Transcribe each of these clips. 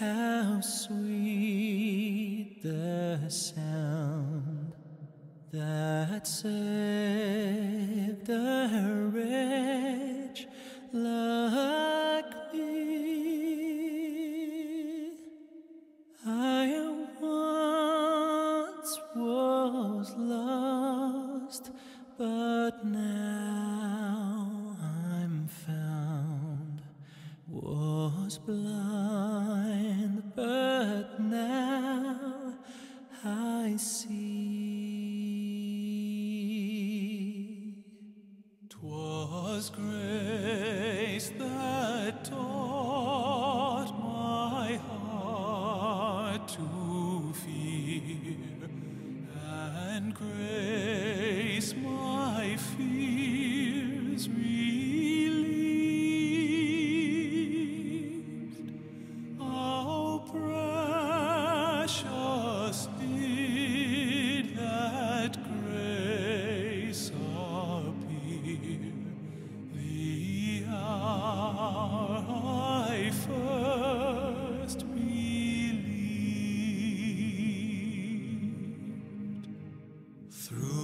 How sweet the sound that saved a wretch like me. I once was lost, but now Was blind, but now I see. 'Twas grace that taught my heart to that grace appear the hour I first believed. Through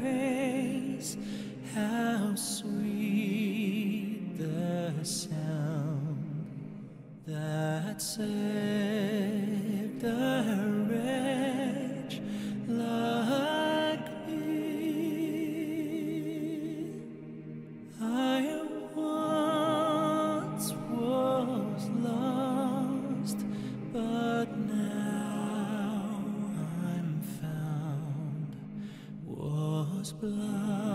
Grace, how sweet the sound that saved Blood.